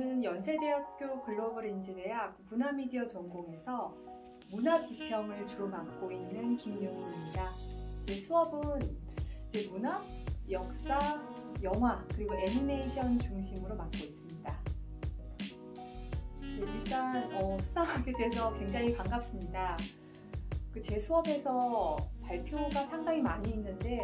저는 연세대학교 글로벌 인지대학 문화미디어 전공에서 문화 비평을 주로 맡고 있는 김용희입니다. 제 수업은 이제 문화, 역사, 영화 그리고 애니메이션 중심으로 맡고 있습니다. 네, 일단 어, 수상하게 돼서 굉장히 반갑습니다. 그 제 수업에서 발표가 상당히 많이 있는데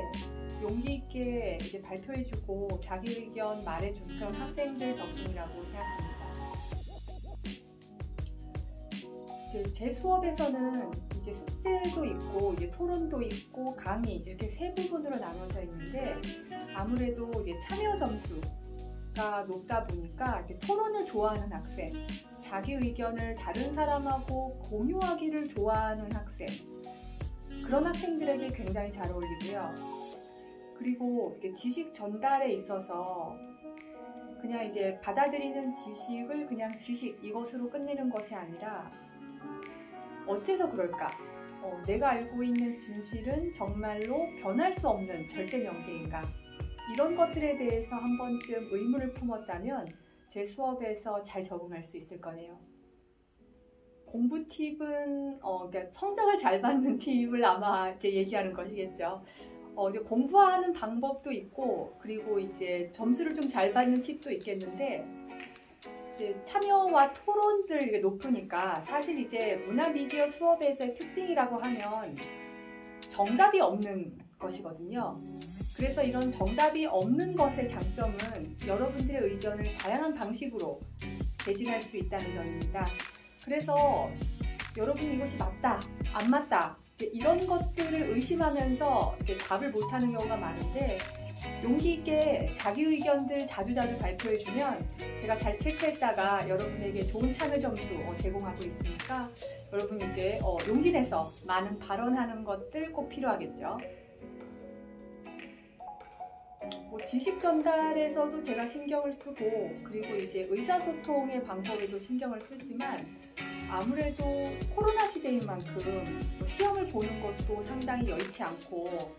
용기 있게 이제 발표해주고 자기 의견 말해준 그런 학생들 덕분이라고 생각합니다. 제 수업에서는 이제 숙제도 있고 이제 토론도 있고 강의 이렇게 세 부분으로 나눠져 있는데 아무래도 이제 참여 점수가 높다 보니까 토론을 좋아하는 학생, 자기 의견을 다른 사람하고 공유하기를 좋아하는 학생 그런 학생들에게 굉장히 잘 어울리고요. 그리고 지식 전달에 있어서 그냥 이제 받아들이는 지식을 그냥 지식 이것으로 끝내는 것이 아니라 어째서 그럴까? 어, 내가 알고 있는 진실은 정말로 변할 수 없는 절대 명제인가? 이런 것들에 대해서 한 번쯤 의문을 품었다면 제 수업에서 잘 적응할 수 있을 거네요. 공부 팁은 어, 그러니까 성적을 잘 받는 팁을 아마 이제 얘기하는 것이겠죠. 어, 이제 공부하는 방법도 있고 그리고 이제 점수를 좀 잘 받는 팁도 있겠는데 이제 참여와 토론들 높으니까 사실 이제 문화 미디어 수업에서의 특징이라고 하면 정답이 없는 것이거든요. 그래서 이런 정답이 없는 것의 장점은 여러분들의 의견을 다양한 방식으로 개진할 수 있다는 점입니다. 그래서 여러분 이것이 맞다, 안 맞다 이런 것들을 의심하면서 답을 못하는 경우가 많은데 용기 있게 자기 의견들 자주자주 발표해주면 제가 잘 체크했다가 여러분에게 좋은 참여 점수 어, 제공하고 있으니까 여러분 이제 어, 용기 내서 많은 발언하는 것들 꼭 필요하겠죠. 뭐 지식 전달에서도 제가 신경을 쓰고 그리고 이제 의사소통의 방법에도 신경을 쓰지만 아무래도 코로나 시대인 만큼 뭐 시험을 보는 것도 상당히 여의치 않고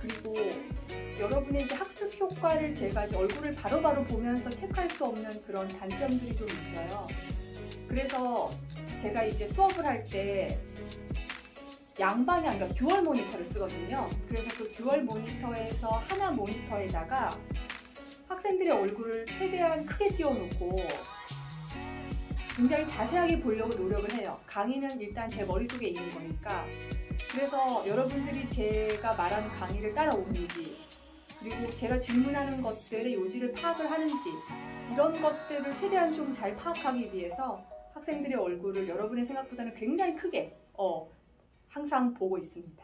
그리고 여러분의 이제 학습 효과를 제가 얼굴을 바로 바로 보면서 체크할 수 없는 그런 단점들이 좀 있어요. 그래서 제가 이제 수업을 할 때 양방향, 그러니까 dual 모니터를 쓰거든요. 그래서 그 dual 모니터에서 하나 모니터에다가 학생들의 얼굴을 최대한 크게 띄워놓고 굉장히 자세하게 보려고 노력을 해요. 강의는 일단 제 머릿속에 있는 거니까. 그래서 여러분들이 제가 말하는 강의를 따라오는지, 그리고 제가 질문하는 것들의 요지를 파악을 하는지, 이런 것들을 최대한 좀 잘 파악하기 위해서 학생들의 얼굴을 여러분의 생각보다는 굉장히 크게, 어, 항상 보고 있습니다.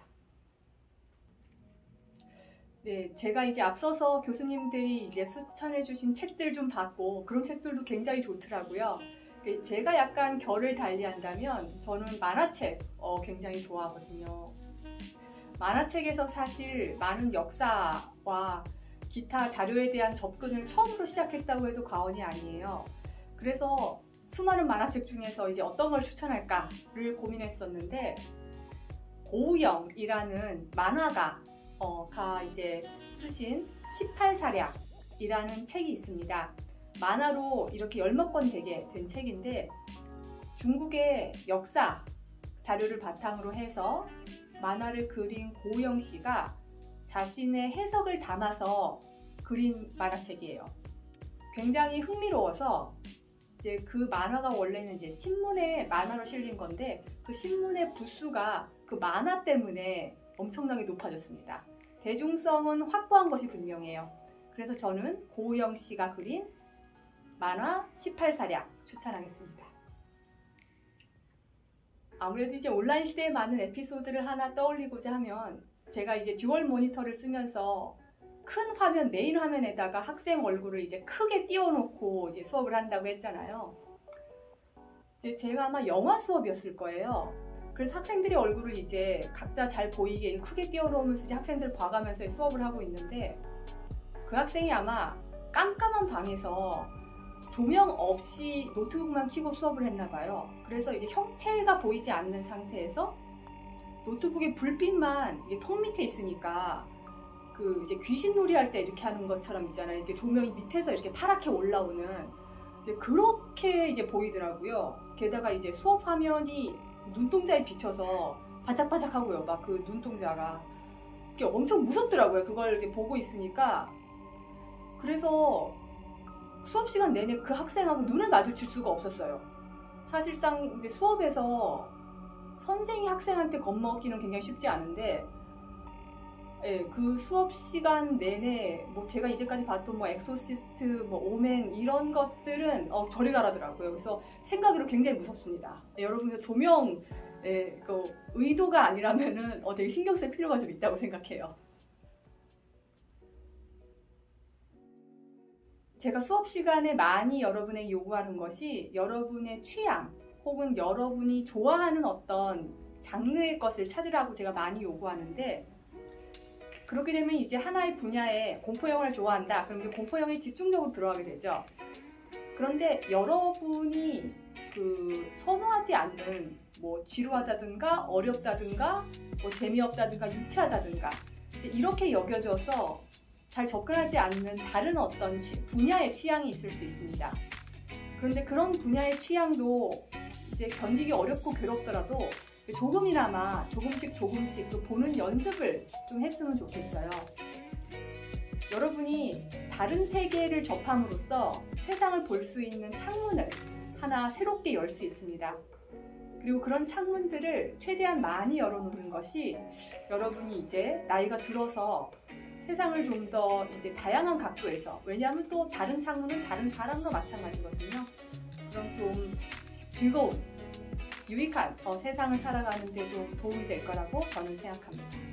네, 제가 이제 앞서서 교수님들이 이제 추천해 주신 책들 좀 봤고, 그런 책들도 굉장히 좋더라고요. 그 제가 약간 결을 달리한다면 저는 만화책 어, 굉장히 좋아하거든요. 만화책에서 사실 많은 역사와 기타 자료에 대한 접근을 처음으로 시작했다고 해도 과언이 아니에요. 그래서 수많은 만화책 중에서 이제 어떤 걸 추천할까를 고민했었는데 고우영이라는 만화가가 어, 이제 쓰신 18사략이라는 책이 있습니다. 만화로 이렇게 열몇 권 되게 된 책인데 중국의 역사 자료를 바탕으로 해서 만화를 그린 고우영 씨가 자신의 해석을 담아서 그린 만화책이에요. 굉장히 흥미로워서 이제 그 만화가 원래는 이제 신문에 만화로 실린 건데 그 신문의 부수가 그 만화 때문에 엄청나게 높아졌습니다. 대중성은 확보한 것이 분명해요. 그래서 저는 고우영 씨가 그린 만화 18사략 추천하겠습니다. 아무래도 이제 온라인 시대에 많은 에피소드를 하나 떠올리고자 하면 제가 이제 dual 모니터를 쓰면서 큰 화면, 메인 화면에다가 학생 얼굴을 이제 크게 띄워놓고 이제 수업을 한다고 했잖아요. 이제 제가 아마 영화 수업이었을 거예요. 그래서 학생들의 얼굴을 이제 각자 잘 보이게 크게 띄워놓으면서 이제 학생들 봐가면서 수업을 하고 있는데 그 학생이 아마 깜깜한 방에서 조명 없이 노트북만 켜고 수업을 했나 봐요. 그래서 이제 형체가 보이지 않는 상태에서 노트북에 불빛만 턱 밑에 있으니까 그 이제 귀신놀이 할 때 이렇게 하는 것처럼 있잖아요. 이렇게 조명이 밑에서 이렇게 파랗게 올라오는 이제 그렇게 이제 보이더라고요. 게다가 이제 수업 화면이 눈동자에 비쳐서 반짝반짝하고요. 막 그 눈동자가 이게 엄청 무섭더라고요. 그걸 이렇게 보고 있으니까 그래서 수업 시간 내내 그 학생하고 눈을 마주칠 수가 없었어요. 사실상 이제 수업에서 선생이 학생한테 겁먹기는 굉장히 쉽지 않은데 예, 그 수업 시간 내내 뭐 제가 이제까지 봤던 뭐 엑소시스트, 뭐 오멘 이런 것들은 어, 저리 가라더라고요. 그래서 생각으로 굉장히 무섭습니다. 예, 여러분들 조명 예, 그 의도가 아니라면은 어, 되게 신경 쓸 필요가 좀 있다고 생각해요. 제가 수업 시간에 많이 여러분에게 요구하는 것이 여러분의 취향 혹은 여러분이 좋아하는 어떤 장르의 것을 찾으라고 제가 많이 요구하는데 그렇게 되면 이제 하나의 분야에 공포 영화를 좋아한다. 그럼 이제 공포 영화에 집중적으로 들어가게 되죠. 그런데 여러분이 그 선호하지 않는 뭐 지루하다든가 어렵다든가 뭐 재미없다든가 유치하다든가 이렇게 여겨져서 잘 접근하지 않는 다른 어떤 분야의 취향이 있을 수 있습니다. 그런데 그런 분야의 취향도 이제 견디기 어렵고 괴롭더라도 조금이나마 조금씩 조금씩 또 보는 연습을 좀 했으면 좋겠어요. 여러분이 다른 세계를 접함으로써 세상을 볼 수 있는 창문을 하나 새롭게 열 수 있습니다. 그리고 그런 창문들을 최대한 많이 열어놓는 것이 여러분이 이제 나이가 들어서 세상을 좀 더 이제 다양한 각도에서 왜냐하면 또 다른 창문은 다른 사람과 마찬가지거든요. 그럼 좀 즐거운 유익한 어, 세상을 살아가는 데도 도움이 될 거라고 저는 생각합니다.